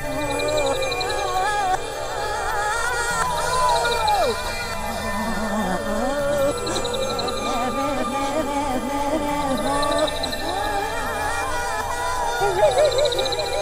Ha ha ha ha!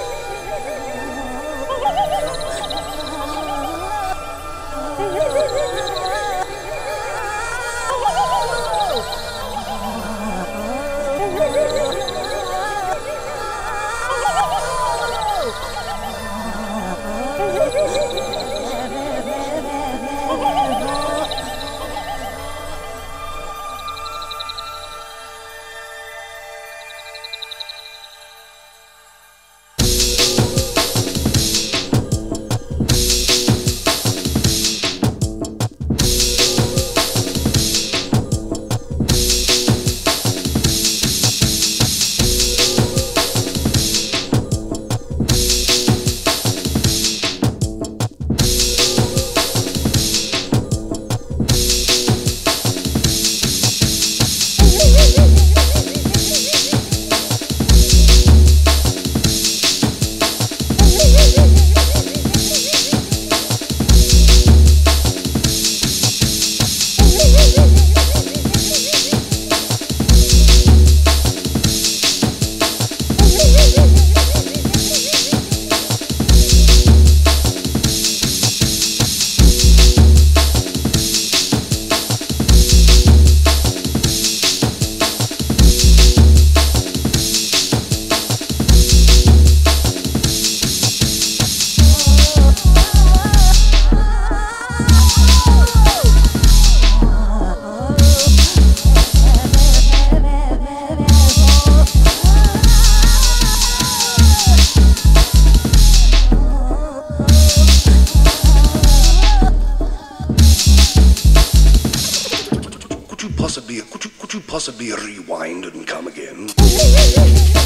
Possibly could you could you possibly rewind and come again?